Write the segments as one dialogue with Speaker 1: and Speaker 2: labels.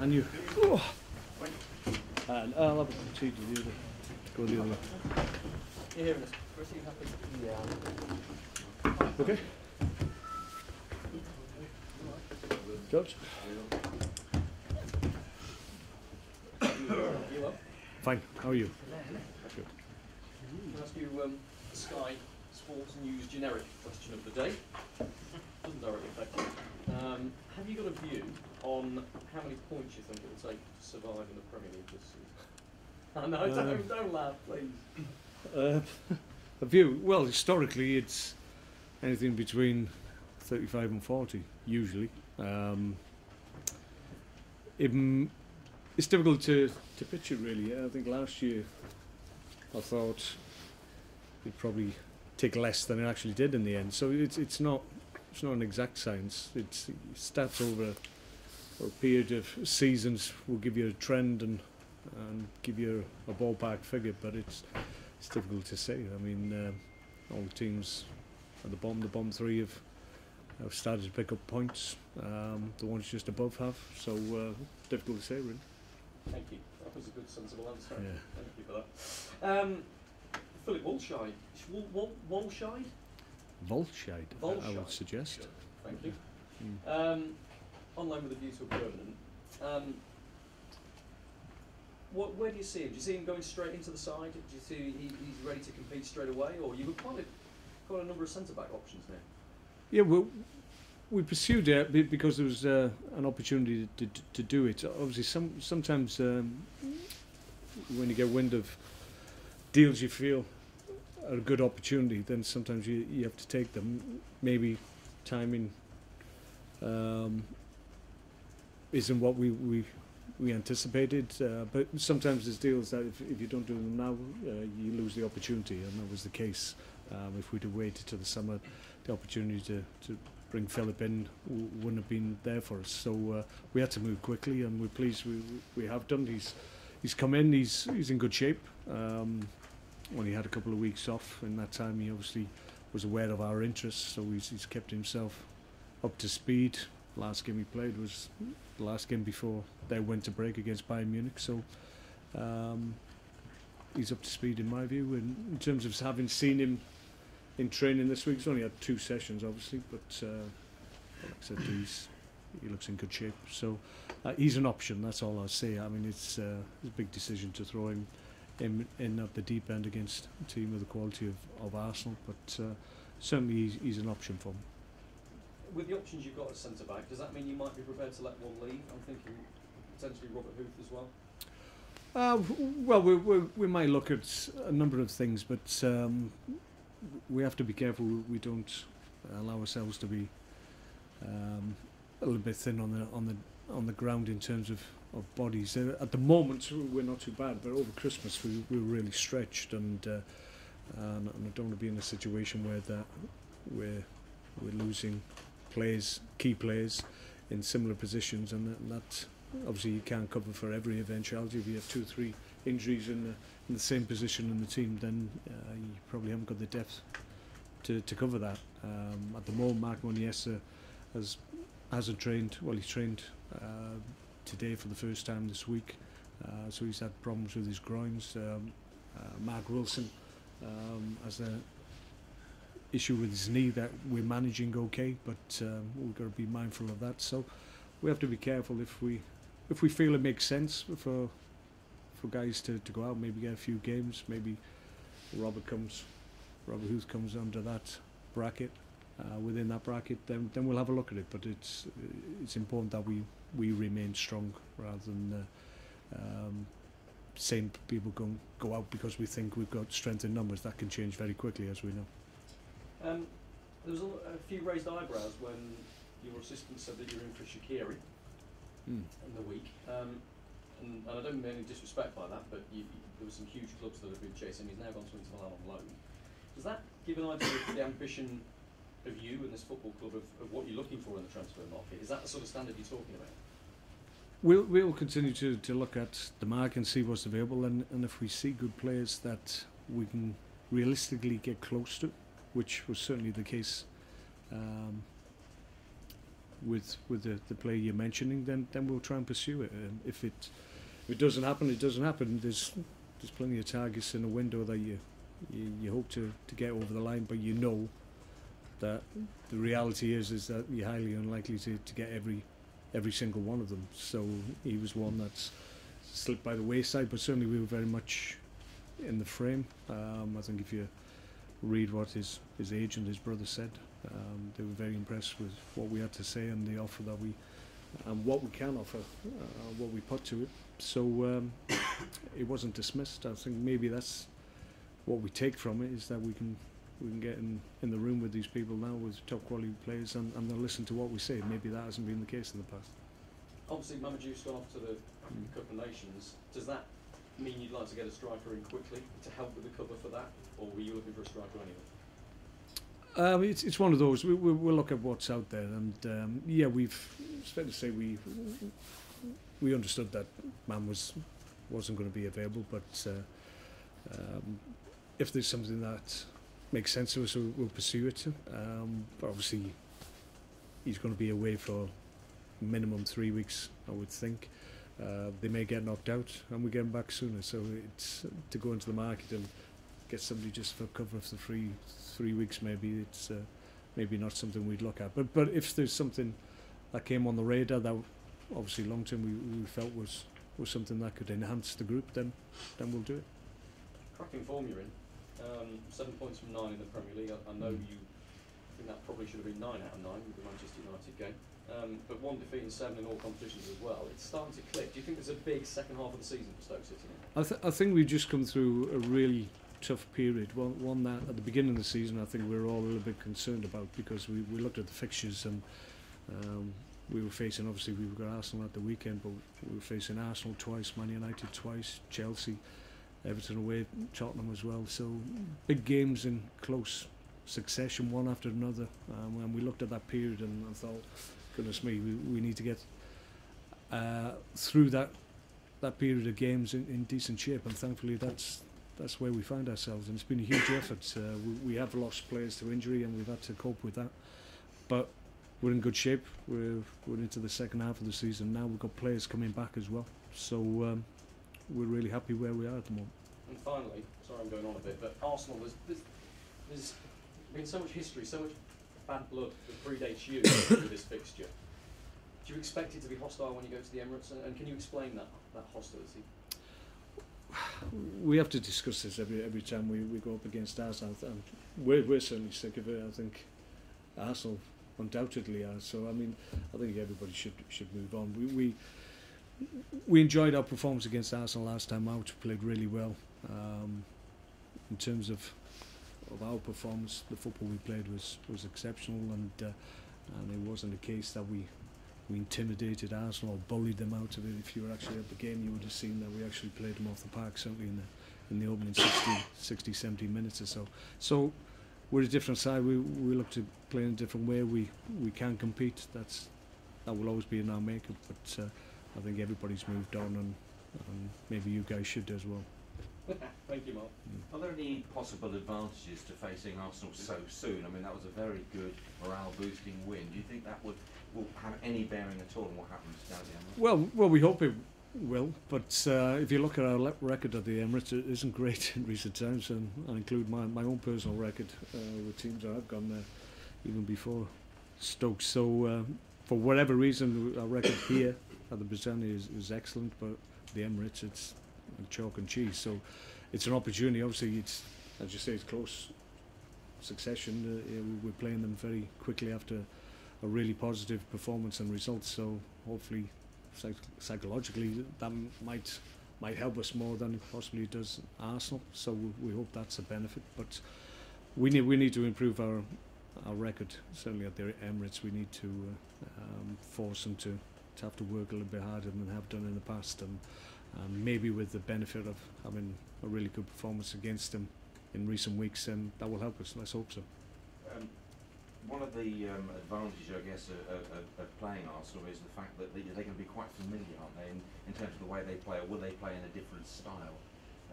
Speaker 1: And you. Oh. And I'll have a tea to the other. Go the other way.
Speaker 2: You're hearing us. Chris, you happy?
Speaker 3: Yeah.
Speaker 1: Okay. George?
Speaker 2: You up?
Speaker 1: Fine. How are you? Good.
Speaker 2: Can I ask you um, Sky Sports News generic question of the day? Doesn't directly affect you. Um, have you got a view on how many points you think it will take to survive in the Premier League this season? I know,
Speaker 1: Um,
Speaker 2: don't, don't laugh, please.
Speaker 1: Uh, a view. Well, historically, it's anything between 35 and 40, usually. Um, it, it's difficult to, to picture, really. I think last year I thought it'd probably take less than it actually did in the end. So it's, it's, not, it's not an exact science. It's stats over a, a period of seasons will give you a trend and, and give you a, a ballpark figure, but it's it's difficult to say. I mean, um, all the teams at the bottom, the bottom three have, have started to pick up points. Um, the ones just above have, so uh, difficult to say really.
Speaker 2: Thank you. That was a good, sensible answer.
Speaker 1: Yeah.
Speaker 2: Thank you for that. Um, Philip Walshide. Wal- Wal- Walshide?
Speaker 1: Wollscheid, I would suggest.
Speaker 2: Thank you.
Speaker 1: Mm.
Speaker 2: Um, on loan with a view to a permanent. Um, what, where do you see him? Do you see him going straight into the side? Do you see he, he's ready to compete straight away, or you've quite a, quite a number of centre back options now?
Speaker 1: Yeah, well, we pursued it because there was uh, an opportunity to, to, to do it. Obviously, some sometimes um, when you get wind of deals you feel a good opportunity, then sometimes you, you have to take them. Maybe timing um, isn't what we, we, we anticipated, uh, but sometimes there's deals that if, if you don't do them now, uh, you lose the opportunity, and that was the case. Um, if we'd have waited till the summer, the opportunity to, to bring Philip in wouldn't have been there for us. So uh, we had to move quickly, and we're pleased we, we have done. He's he's come in. He's he's in good shape. Um, when he had a couple of weeks off, in that time he obviously was aware of our interests, so he's, he's kept himself up to speed. Last game he played was the last game before their winter break against Bayern Munich. So um, he's up to speed in my view. And in terms of having seen him in training this week, he's only had two sessions, obviously, but uh, like I said, he's he looks in good shape. So uh, he's an option. That's all I'll say. I mean, it's, uh, it's a big decision to throw him in, in at the deep end against a team of the quality of, of Arsenal, but uh, certainly he's, he's an option for me.
Speaker 2: With the options you've got at centre back, does that mean you might be prepared to let one leave? I'm thinking potentially Robert Huth as well.
Speaker 1: Uh, well, we, we, we might look at a number of things, but um, we have to be careful we don't allow ourselves to be um, a little bit thin on the on the on the ground in terms of, of bodies. Uh, at the moment, we're not too bad, but over Christmas we, we were really stretched, and, uh, and I don't want to be in a situation where that we're we're losing players, key players, in similar positions, and that, and that obviously you can't cover for every eventuality. If you have two three injuries in the, in the same position in the team, then uh, you probably haven't got the depth to, to cover that. Um, at the moment, Marc Muniesa has hasn't trained. Well, he's trained uh, today for the first time this week, uh, so he's had problems with his groins. Um, uh, Mark Wilson um, has a issue with his knee that we're managing okay, but um, we've got to be mindful of that. So we have to be careful if we if we feel it makes sense for for guys to, to go out, maybe get a few games, maybe Robert comes, Robert Huth comes under that bracket, uh, within that bracket, then then we'll have a look at it. But it's it's important that we we remain strong rather than uh, um, saying people go go out because we think we've got strength in numbers. That can change very quickly, as we know.
Speaker 2: Um, there was a few raised eyebrows when your assistant said that you're in for Shaqiri
Speaker 1: Mm.
Speaker 2: in the week. Um, and, and I don't mean any disrespect by that, but you, you, there were some huge clubs that have been chasing. him. He's now gone to Inter Milan on loan. Does that give an idea of the ambition of you and this football club of, of what you're looking for in the transfer market? Is that the sort of standard you're talking about?
Speaker 1: We'll we'll continue to, to look at the market and see what's available, and, and if we see good players that we can realistically get close to, which was certainly the case um, with with the, the player you're mentioning, then then we'll try and pursue it. Um, if it if it doesn't happen, it doesn't happen. There's there's plenty of targets in a window that you you, you hope to, to get over the line, but you know that the reality is is that you're highly unlikely to, to get every every single one of them. So he was one that's slipped by the wayside, but certainly we were very much in the frame. Um, I think if you read what his, his agent, his brother said, um, they were very impressed with what we had to say and the offer that we, and what we can offer, uh, what we put to it. So um, it wasn't dismissed. I think maybe that's what we take from it is that we can we can get in, in the room with these people now with top quality players and, and they'll listen to what we say. Maybe that hasn't been the case in the past.
Speaker 2: Obviously, Mamadou's gone off to the Cup of Nations. Does that mean you'd like to get a striker in quickly to help with the cover for that, or were you looking for a striker anyway?
Speaker 1: Um, it's, it's one of those. We, we, we'll look at what's out there, and um, yeah, we've. It's fair to say we we understood that man was wasn't going to be available, but uh, um, if there's something that makes sense to us, we'll, we'll pursue it. Um, but obviously, he's going to be away for minimum three weeks, I would think. Uh, they may get knocked out, and we get them back sooner. So it's to go into the market and get somebody just for cover for three three weeks. Maybe it's uh, maybe not something we'd look at. But but if there's something that came on the radar that obviously long term we, we felt was was something that could enhance the group, then then we'll do it.
Speaker 2: Cracking form you're in. Um, seven points from nine in the Premier League. I, I know
Speaker 1: Mm.
Speaker 2: you think that probably should have been nine out of nine with the Manchester United game. Um, but one defeat and seven in all competitions as well. It's starting to click. Do you think there's a big second half of the season for Stoke City?
Speaker 1: I, th- I think we've just come through a really tough period. One, one that at the beginning of the season I think we were all a little bit concerned about because we, we looked at the fixtures and um, we were facing, obviously we've got Arsenal at the weekend, but we were facing Arsenal twice, Man United twice, Chelsea, Everton away, Tottenham as well. So big games in close succession, one after another. Um, and we looked at that period and thought, goodness me, we, we need to get uh, through that that period of games in, in decent shape, and thankfully that's that's where we find ourselves. And it's been a huge effort. Uh, we, we have lost players to injury, and we've had to cope with that. But we're in good shape. We're we're into the second half of the season now. We've got players coming back as well, so um, we're really happy where we are at the moment.
Speaker 2: And finally, sorry I'm going on a bit, but Arsenal, there's, there's, there's been so much history, so much bad blood that predates you with this fixture. Do you expect it to be hostile when you go to the Emirates? And, and can you explain that, that hostility?
Speaker 1: we have to discuss this every every time we, we go up against Arsenal. And we're we're certainly sick of it. I think Arsenal undoubtedly are. So I mean, I think everybody should should move on. We we we enjoyed our performance against Arsenal last time out. We played really well. Um, in terms of of our performance, the football we played was was exceptional, and uh, and it wasn't a case that we we intimidated Arsenal or bullied them out of it. If you were actually at the game, you would have seen that we actually played them off the park, certainly in the in the opening 60, 60 70 minutes or so. So we're a different side. We we look to play in a different way. We we can compete. That's that will always be in our makeup. But uh, I think everybody's moved on, and, and maybe you guys should as well.
Speaker 2: Thank you, Mark.
Speaker 3: Are there any possible advantages to facing Arsenal so soon? I mean, that was a very good morale-boosting win. Do you think that would will have any bearing at all on what happens down the Emirates?
Speaker 1: Well, well, we hope it will. But uh, if you look at our record at the Emirates, it isn't great in recent times, and I include my, my own personal record uh, with teams that I've gone there even before Stoke. So, uh, for whatever reason, our record here at the Britannia is, is excellent, but the Emirates, it's chalk and cheese. So, it's an opportunity. Obviously, it's as you say, it's close succession. Uh, we- we're playing them very quickly after a really positive performance and results. So, hopefully, psych- psychologically that might might help us more than it possibly does Arsenal. So we, we hope that's a benefit. But we need we need to improve our our record. Certainly at the Emirates, we need to uh, um, force them to, to have to work a little bit harder than they have done in the past, and um, maybe with the benefit of having a really good performance against them in recent weeks, then that will help us. Let's hope so.
Speaker 3: Um, one of the um, advantages, I guess, of, of, of playing Arsenal is the fact that they, they're going to be quite familiar, aren't they, in, in terms of the way they play, or will they play in a different style?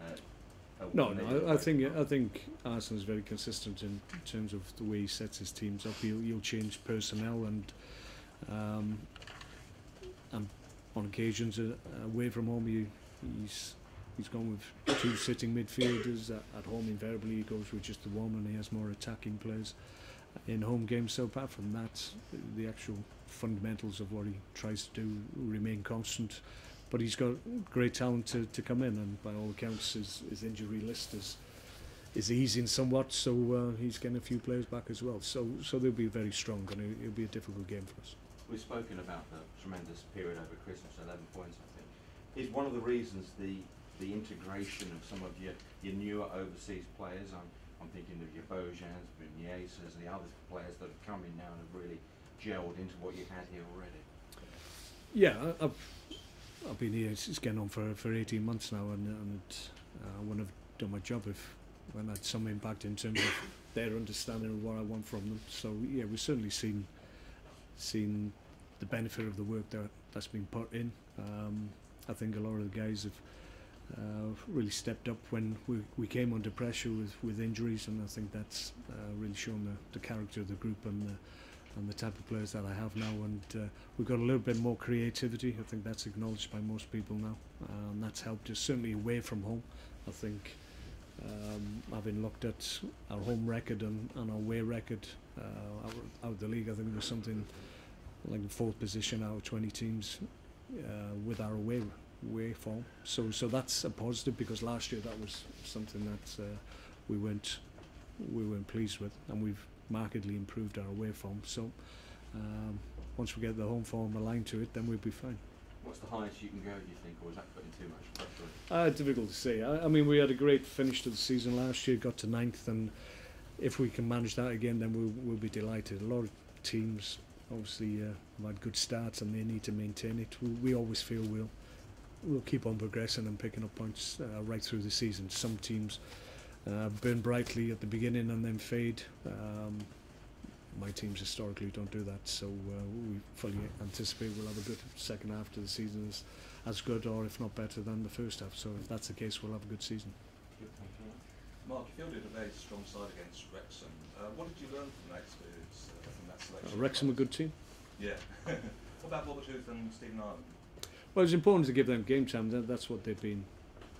Speaker 3: Uh, uh,
Speaker 1: No, no. I, I think? I think Arsenal is very consistent in terms of the way he sets his teams up. He'll, he'll change personnel and Um, and on occasions uh, away from home, he, he's he's gone with two sitting midfielders. At, at home, invariably, he goes with just the one, and he has more attacking players in home games. So apart from that, the actual fundamentals of what he tries to do remain constant. But he's got great talent to, to come in, and by all accounts, his, his injury list is is easing somewhat. So uh, he's getting a few players back as well. So so they'll be very strong, and it, it'll be a difficult game for us.
Speaker 3: We've spoken about the tremendous period over Christmas, 11 points, I think. Is one of the reasons the the integration of some of your, your newer overseas players? I'm, I'm thinking of your Bojans, Bunyeses, the other players that have come in now and have really gelled into what you've had here already.
Speaker 1: Yeah, I've I've been here. It's it's getting on for for 18 months now, and and uh, I wouldn't have done my job if I had some impact in terms of their understanding of what I want from them. So yeah, we've certainly seen seen the benefit of the work that that's been put in. Um, I think a lot of the guys have uh, really stepped up when we, we came under pressure with, with injuries, and I think that's uh, really shown the, the character of the group and the, and the type of players that I have now. And uh, we've got a little bit more creativity. I think that's acknowledged by most people now, uh, and that's helped us certainly away from home. I think um, having looked at our home record and, and our away record uh, out, out of the league, I think there was something like the fourth position out of 20 teams uh, with our away way form. So so that's a positive because last year that was something that uh, we weren't we weren't pleased with, and we've markedly improved our away form. So um, once we get the home form aligned to it, then we'll be fine.
Speaker 3: What's the highest you can go, do you think, or is that putting too much pressure on
Speaker 1: Uh, difficult to say. I, I mean, we had a great finish to the season last year, got to ninth, and if we can manage that again, then we'll, we'll be delighted. A lot of teams obviously uh, have had good starts and they need to maintain it. We, we always feel we'll we'll keep on progressing and picking up points uh, right through the season. Some teams uh, burn brightly at the beginning and then fade. Um, my teams historically don't do that, so uh, we fully anticipate we'll have a good second half to the season as, as good or if not better than the first half. So if that's the case, we'll have a good season.
Speaker 3: Good, thank you.
Speaker 4: Mark, you fielded a very strong side against Wrexham. Uh, what did you learn from that experience, uh, from that selection?
Speaker 1: Uh, Wrexham a good team.
Speaker 4: Yeah. what about Robert Huth and Stephen Ireland?
Speaker 1: Well, it's important to give them game time. That's what they've been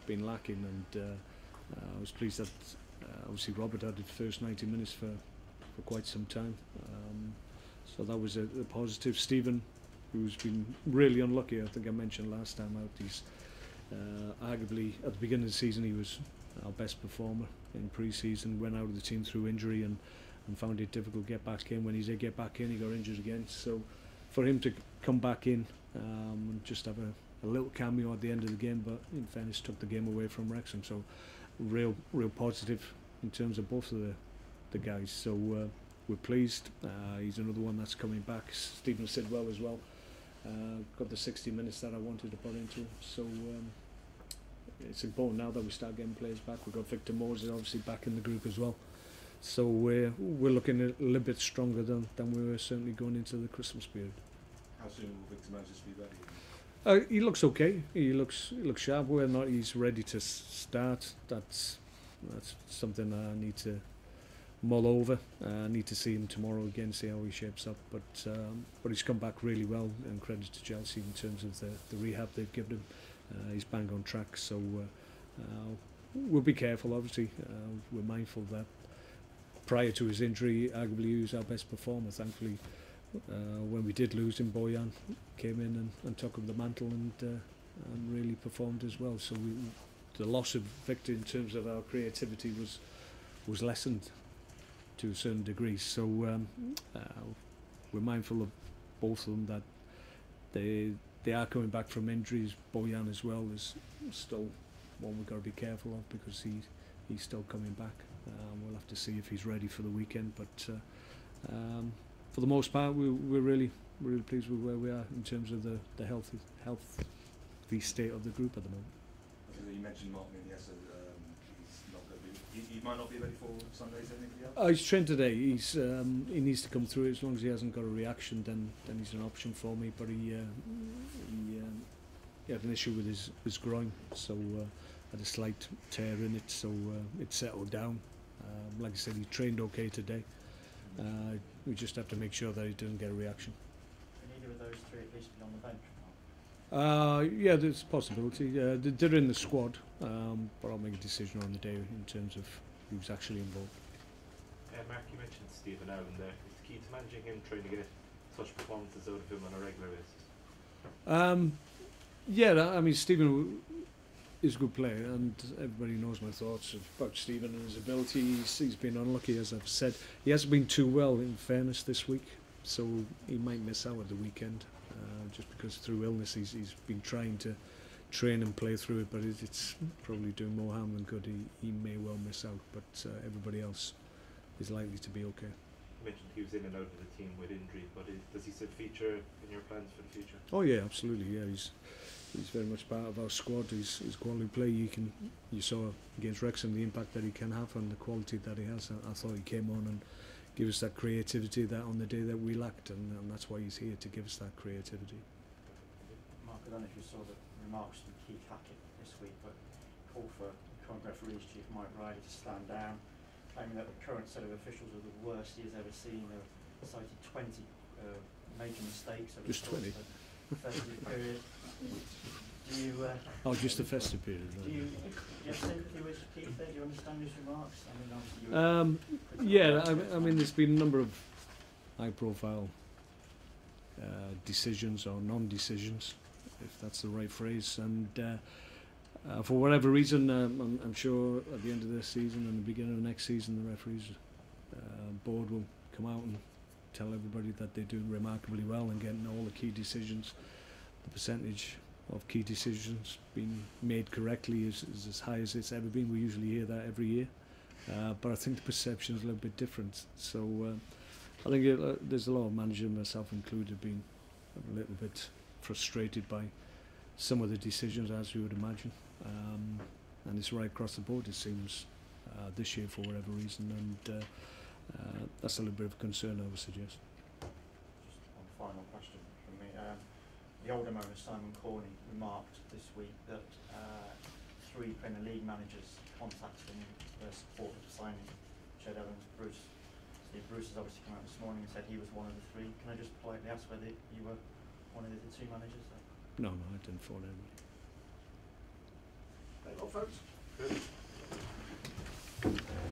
Speaker 1: been lacking, and uh, uh, I was pleased that uh, obviously Robert had the first 90 minutes for, for quite some time. Um, so that was a, a positive. Stephen, who's been really unlucky, I think I mentioned last time out, he's arguably at the beginning of the season he was our best performer in pre-season. Went out of the team through injury and, and found it difficult to get back in. When he did get back in, he got injured again. So for him to come back in um, and just have a, a little cameo at the end of the game, but in fairness, took the game away from Wrexham. So, real, real positive in terms of both of the, the guys. So uh, we're pleased. Uh, he's another one that's coming back. Stephen Sidwell as well. Uh, got the 60 minutes that I wanted to put into him. So um, it's important now that we start getting players back. We've got Victor Moses obviously back in the group as well. So we're we're looking a little bit stronger than, than we were certainly going into the Christmas period.
Speaker 4: How soon will Victor Moses be ready?
Speaker 1: Uh, he looks okay. He looks he looks sharp. Whether or not he's ready to start, that's that's something I need to mull over. Uh, I need to see him tomorrow again, see how he shapes up. But um, but he's come back really well, and credit to Chelsea in terms of the, the rehab they've given him. Uh, he's bang on track. So uh, uh, we'll be careful. Obviously, we're mindful that prior to his injury, arguably he was our best performer. Thankfully, when we did lose him, Bojan came in and, and took up the mantle and and really performed as well. So we, the loss of Victor in terms of our creativity was was lessened to a certain degree. So um, uh, we're mindful of both of them that they they are coming back from injuries. Bojan as well is still one we've got to be careful of because he he's still coming back. Um, we'll have to see if he's ready for the weekend, but. Uh, um, for the most part, we, we're really really pleased with where we are in terms of the, the healthy healthy state of the group at the moment.
Speaker 4: You mentioned he's going to he, he might not be ready for Sunday's anybody else?
Speaker 1: Uh, he's trained today. He's um, he needs to come through. As long as he hasn't got a reaction, then then he's an option for me. But he uh, he, um, he had an issue with his his groin, so uh, had a slight tear in it. So uh, it settled down. Um, like I said, he trained okay today. Uh, we just have to make sure that he doesn't get a reaction.
Speaker 2: Any
Speaker 5: least be on the bench.
Speaker 1: Uh, yeah, there's a possibility. Uh, they- they're in the squad, um, but I'll make a decision on the day in terms of who's actually involved.
Speaker 6: Uh, Mark, you mentioned Stephen Ireland there. Is the key to managing him trying to get such performances out of him on a regular basis?
Speaker 1: Um, yeah, I mean, Stephen is a good player, and everybody knows my thoughts about Stephen and his ability. He's, he's been unlucky, as I've said. He hasn't been too well, in fairness, this week, so he might miss out at the weekend, just because through illness he's, he's been trying to train and play through it, but it, it's probably doing more harm than good. He, he may well miss out, but uh, everybody else is likely to be okay.
Speaker 6: You mentioned he was in and out of the team with injury, but is, does he still feature in your plans for the future?
Speaker 1: Oh yeah, absolutely. Yeah, he's he's very much part of our squad. He's, he's quality play. You can you saw against Wrexham the impact that he can have and the quality that he has. I, I thought he came on and gave us that creativity that on the day that we lacked, and, and that's why he's here to give us that creativity.
Speaker 5: Mark, I don't know if you saw the remarks from Keith Hackett this week, but called for current referees chief Mike Riley to stand down, claiming that the current set of officials are the worst he has ever seen. They've cited 20 uh, major mistakes over
Speaker 1: Just
Speaker 5: the course
Speaker 1: 20?
Speaker 5: of the festive period. Do you, uh,
Speaker 1: Oh, just the festive period.
Speaker 5: do you, do you have sympathy with Keith there? Do you understand his remarks? I mean, obviously you
Speaker 1: Um, yeah, I. I mean, there's been a number of high-profile uh, decisions or non-decisions, if that's the right phrase, and uh, uh, for whatever reason, um, I'm, I'm sure at the end of this season and the beginning of next season, the referees uh, board will come out and tell everybody that they're doing remarkably well and getting all the key decisions. The percentage of key decisions being made correctly is, is as high as it's ever been. We usually hear that every year. Uh, but I think the perception is a little bit different. So uh, I think it, uh, there's a lot of managers, myself included, being a little bit frustrated by some of the decisions, as you would imagine. Um, and it's right across the board, it seems, uh, this year for whatever reason. And uh, uh, that's a little bit of a concern, I would suggest.
Speaker 5: Just one final question from me. Um, the Oldham owner, Simon Corney, remarked this week that uh, three Premier League managers contacted him for support of signing Ched Evans, Bruce. Steve Bruce has obviously come out this morning and said he was one of the three. Can I just politely ask whether you were one of the two managers?
Speaker 1: No, no, I didn't phone anybody.
Speaker 4: There you go, folks.
Speaker 6: Good.